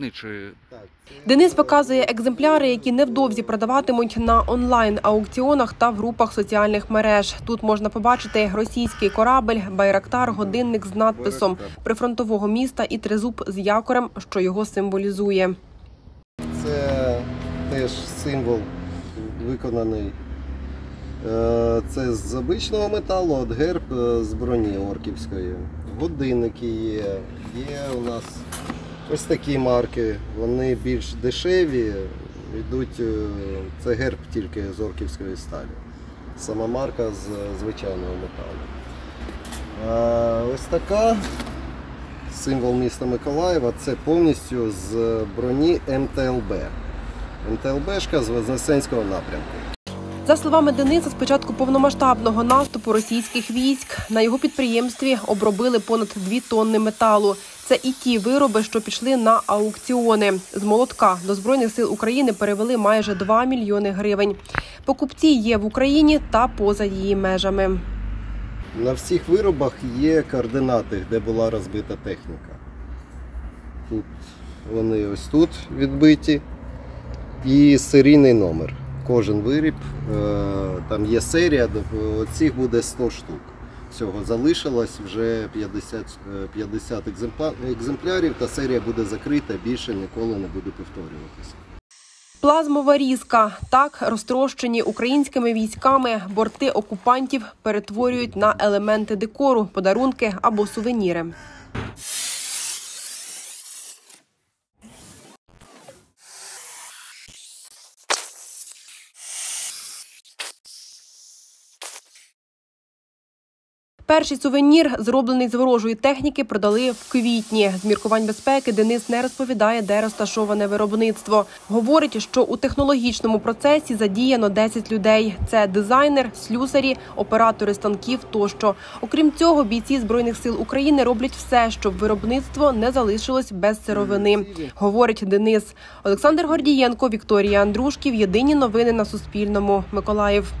рідний Денис показує екземпляри, які невдовзі продаватимуть на онлайн аукціонах та в групах соціальних мереж. Тут можна побачити російський корабель, байрактар, годинник з надписом прифронтового міста і тризуб з якорем, що його символізує. Це теж символ виконаний. Е, Це з обичного металу, от герб е, з броні орківської. Годинники є. Є у нас ось такі марки. Вони більш дешеві. Йдуть, е, це герб тільки з орківської сталі. Сама марка з звичайного металу. Е, Ось така символ міста Миколаєва це повністю з броні МТЛБ. МТЛБшка з Вознесенського напрямку. За словами Дениса, з початку повномасштабного наступу російських військ на його підприємстві обробили понад 2 тонни металу. Це і ті вироби, що пішли на аукціони. З молотка до збройних сил України перевели майже 2 мільйони гривень. Покупці є в Україні та поза її межами. На всіх виробах є координати, де була розбита техніка. Тут вони ось тут відбиті. І серійний номер. Кожен виріб, е, там є серія, до- цих буде 100 штук. Всього залишилось вже 50, е, 50 екземплярів, та серія буде закрита, більше ніколи не буде повторюватися. Плазмова різка. Так розтрощені українськими військами борти окупантів перетворюють на елементи декору, подарунки або сувеніри. Перший сувенір, зроблений з ворожої техніки, продали в квітні. З міркувань безпеки Денис не розповідає, де розташоване виробництво. Говорить, що у технологічному процесі задіяно 10 людей. Це дизайнер, слюсарі, оператори станків тощо. Окрім цього, бійці збройних сил України роблять все, щоб виробництво не залишилось без сировини. Говорить Денис. Олександр Гордієнко, Вікторія Андрушків. Єдині новини на Суспільному. Миколаїв.